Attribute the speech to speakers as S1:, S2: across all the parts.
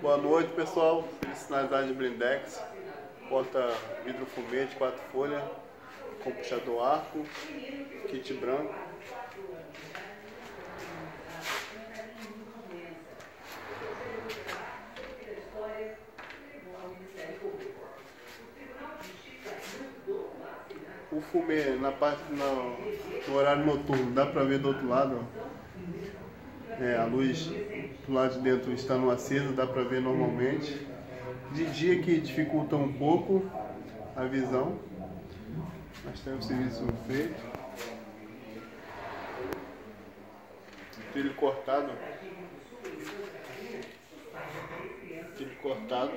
S1: Boa noite pessoal, sinalizar de blindex, porta vidro fumete, quatro folhas, com puxador arco, kit branco. O fumê na parte no, no horário noturno, dá pra ver do outro lado, ó. É, a luz do lado de dentro está no aceso, dá para ver normalmente. De dia que dificulta um pouco a visão, mas tem o serviço feito. Trilho cortado. Trilho cortado.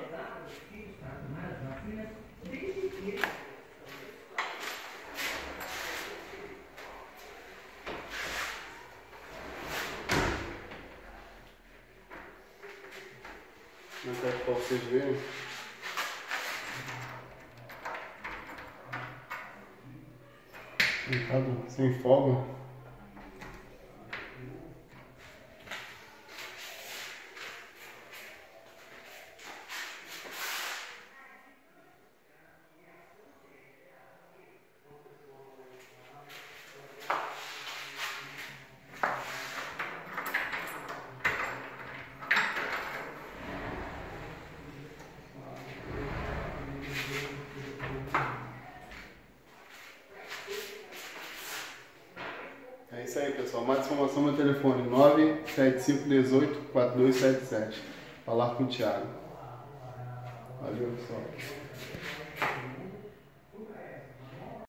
S1: Vou para vocês verem. Sem folga. É isso aí, pessoal. Mais informação, meu telefone 975184277. Falar com o Thiago. Valeu, pessoal.